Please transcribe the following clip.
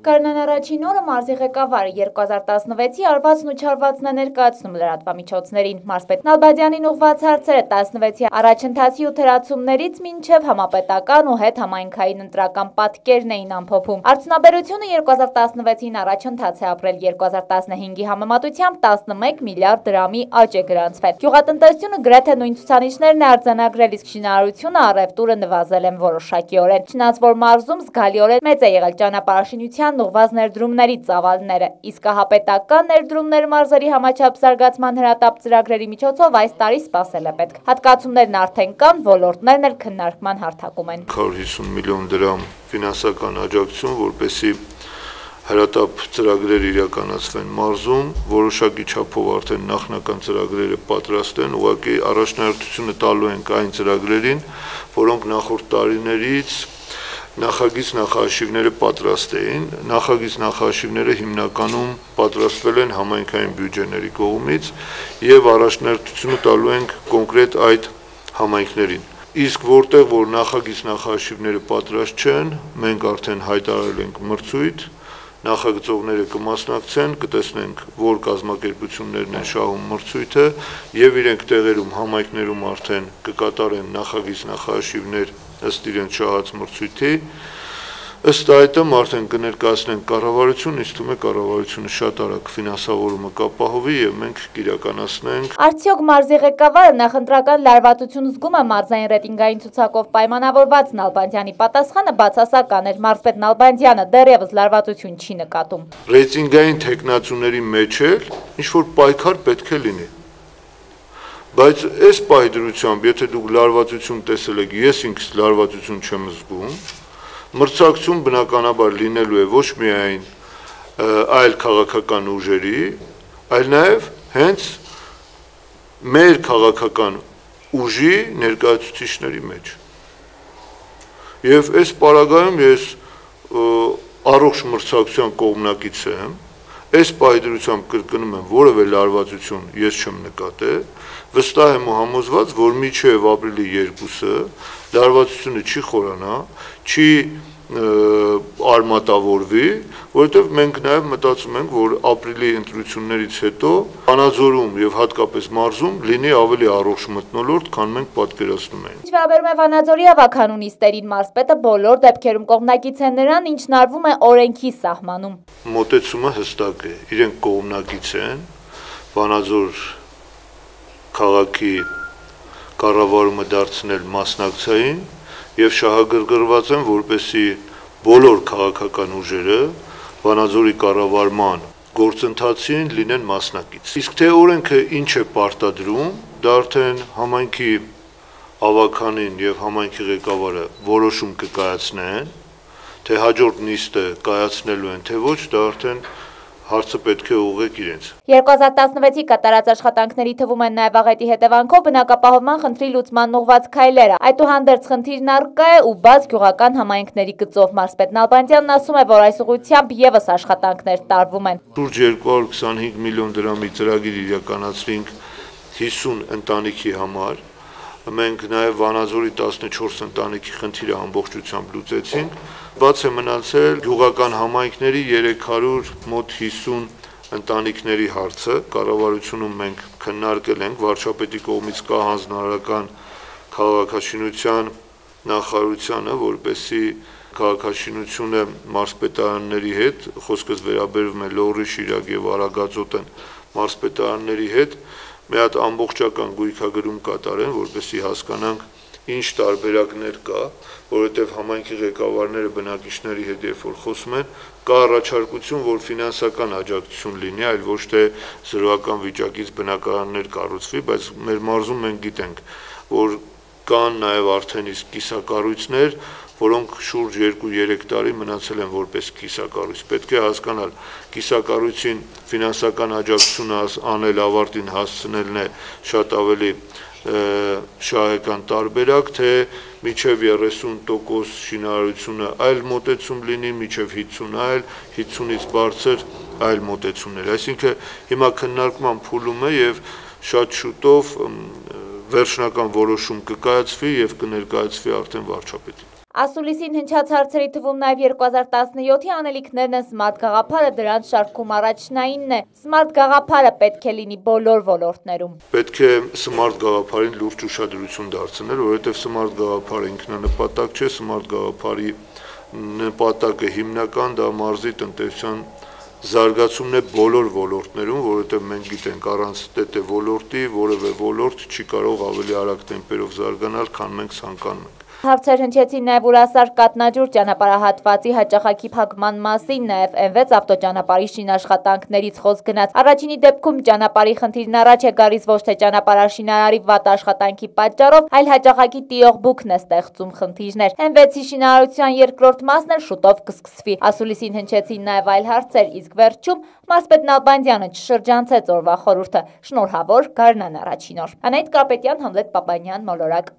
Գարնան առաջին օրը մարզի ղեկավարը 2016-ի արվածն ու չարվածն է ներկայացնում լրատվամիջոցներին։ Մարզպետ Նալբանդյանին ուղված հարցերը 16-ի առաջընթացի ու թրացումներից մինչև համապետական ու հետ համայնքային ընտրական պատկերն էին ամփոփում։ Արդյունաբերությունը 2016-ին առաջընթաց է ապրել 2015-ի համեմատությամբ 11 միլիարդ դրամի աճ է գրանցվել։ Գյուղատնտեսությունը գրեթե նույն ցուցանիշներն է արձանագրել, իսկ շինարարությունը առևտուրը նվազել են որոշակիորեն։ Չնայած որ մարզում զգալիորեն մեծ է եղել ճանապարհաշինության Հանրապետության ուղղված ներդրումների ծավալները, իսկ հահապետական ներդրումներ մարզերի համաչափ զարգացման հրատապ ծրագրերի միջոցով այս տարի սպասել է պետք։ Հատկացումներն արդեն կան, ոլորտներն էլ քննարկման հարթակում են։ 150 միլիոն դրամ ֆինանսական աջակցություն, որպեսի հրատապ ծրագրեր իրականացվեն մարզում, որոշակի չափով արդեն նախնական ծրագրերը պատրաստ են, ուղղակի առաջնահերթությունը տալու ենք այն ծրագրերին, որոնք նախորդ տարիներից նախագիծ նախաշիվները պատրաստ էին։ Նախագիծ նախաշիվները հիմնականում պատրաստվել են համայնքային բյուջեների կողմից եւ առաջնահերթությունը տալու ենք կոնկրետ այդ համայնքներին։ Իսկ որտեղ որ նախագիծ նախաշիվները պատրաստ չեն, մենք արդեն հայտարարել ենք մրցույթ, նախագծողները կմասնակցեն, կտեսնենք, որ կազմակերպություններն են շահում մրցույթը եւ իրենք տեղերում համայնքներում արդեն կկատարեն նախագիծ նախաշիվներ ըստ իրենց շահած մրցույթի ըստ այդմ արդեն կներկայացնենք կառավարություն, ինձ թվում է կառավարությունը շատ արագ ֆինանսավորումը կապահովի եւ մենք կիրականացնենք։ Արդյոք մարզի ղեկավարը նախընտրական լարվածություն զգում է մարզային ռեյտինգային ցուցակով պայմանավորված Նալբանդյանի պատասխանը բացասական էր։ Մարզպետ Նալբանդյանը դեռևս լարվածություն չի նկատում։ Ռեյտինգային տեխնացուների մեջ էլ ինչ որ պայքար պետք է լինի Բայց այս պահի եթե դուք լարվածություն տեսել եք, ես ինքս լարվածություն չեմ զգում, մրցակցություն բնականաբար լինելու է ոչ միայն այլ քաղաքական ուժերի, այլ նաև հենց մեր քաղաքական ուժի ներկայացուցիչների մեջ։ Եվ այս պարագայում ես առողջ մրցակցության կողմնակից եմ, այս պահի կրկնում եմ, որևէ լարվածություն ես չեմ նկատել, վստահ եմ ու համոզված, որ միջև ապրիլի 2-ը լարվածությունը չի խորանա, չի արմատավորվի, որովհետև մենք նաև մտածում ենք, որ ապրիլի ընտրություններից հետո Վանաձորում եւ հատկապես մարզում լինի ավելի առողջ մթնոլորտ, քան մենք պատկերացնում ենք։ Ինչ վերաբերում է Վանաձորի ավականունիստերին, մարզպետը բոլոր դեպքերում կողմնակից է նրան, ինչն արվում է օրենքի սահմանում։ Մոտեցումը հստակ է, իրենք կողմնակից են Վանաձոր քաղաքի կառավարումը դարձնել մասնակցային եւ շահագրգռված են, որպեսի բոլոր քաղաքական ուժերը Վանաձորի կառավարման գործընթացին լինեն մասնակից։ Իսկ թե օրենքը ինչ է պարտադրում, դա արդեն համայնքի ավականին եւ համայնքի ղեկավարը որոշում կկայացնեն, թե հաջորդ նիստը կայացնելու են թե ոչ, դա արդեն հարցը պետք է ուղղեք իրենց։ 2016-ի կատարած աշխատանքների թվում են նաև աղետի հետևանքով բնակապահովման խնդրի լուծման ուղված քայլերը։ Այդուհանդերձ խնդիրն առկա է ու բաց գյուղական համայնքների գծով Մարսպետ Նալբանդյանն ասում է, որ այս ուղղությամբ եւս աշխատանքներ տարվում են։ Շուրջ 225 միլիոն դրամի ծրագիր իրականացրինք 50 ընտանիքի համար մենք նաև Վանաձորի 14 ընտանիքի խնդիրը ամբողջությամբ լուծեցինք բաց է մնացել գյուղական համայնքների 300 մոտ 50 ընտանիքների հարցը կառավարությունում մենք քննարկել ենք վարչապետի կողմից կա հանձնարարական քաղաքաշինության նախարարությանը որպեսի քաղաքաշինությունը մարզպետարանների հետ խոսքս վերաբերվում է Լոռի, Շիրակ եւ Արագածոտ են մարզպետարանների հետ մի հատ ամբողջական գույքագրում կատարեն, որպեսզի հասկանանք ինչ տարբերակներ կա, որովհետև համայնքի ղեկավարները բնակիչների հետ երբ որ խոսում են, կա առաջարկություն, որ ֆինանսական աջակցություն լինի, այլ ոչ թե զրոական վիճակից բնակարաններ կառուցվի, բայց մեր մարզում մենք գիտենք, որ կան նաև արդեն իսկ կիսակառույցներ, որոնք շուրջ 2-3 տարի մնացել են որպես կիսակառույց։ Պետք է հասկանալ, կիսակառույցին ֆինանսական աջակցություն անել ավարտին հասցնելն է շատ ավելի շահեկան տարբերակ, թե միջև 30% շինարարությունը այլ մոտեցում լինի, միջև 50 այլ, 50-ից բարձր այլ մոտեցումներ։ Այսինքն հիմա քննարկման փուլում է եւ շատ շուտով վերջնական որոշում կկայացվի եւ կներկայացվի արդեն վարչապետին։ Ասուլիսին հնչած հարցերի թվում նաև 2017-ի անելիքներն են Smart գաղափարը դրանց շարքում առաջնայինն է։ Smart գաղափարը պետք է լինի բոլոր ոլորտներում։ Պետք է Smart գաղափարին լուրջ ուշադրություն դարձնել, որովհետև Smart գաղափարը ինքնանպատակ չէ, Smart գաղափարի նպատակը հիմնական դա մարզի տնտեսության զարգացումն է բոլոր ոլորտներում, որովհետև մենք գիտենք առանց ՏՏ ոլորտի որևէ ոլորտ չի կարող ավելի արագ տեմպերով զարգանալ, քան մենք ցանկանում ենք։ Հարցեր հնչեցին նաև Ուրասար կատնաջուր ճանապարհահատվածի հաճախակի փակման մասին, նաև N6 ավտոճանապարհի շինաշխատանքներից խոսք գնաց։ Առաջինի դեպքում ճանապարհի խնդիրն առաջ է գալիս ոչ թե ճանապարհաշինարարի վատ աշխատանքի պատճառով, այլ հաճախակի տիող բուքն է ստեղծում խնդիրներ։ N6-ի շինարարության երկրորդ մասն էլ շուտով կսկսվի։ Ասուլիսին հնչեցին նաև այլ հարցեր, իսկ վերջում Մարսպետ Նալբանդյանը չշրջանցեց օրվա խորհուրդը։ Շնորհավոր Գարնան առաջին օր։ Անայդ Կարպետյան, Համլետ Պապանյան, Մոլորակ։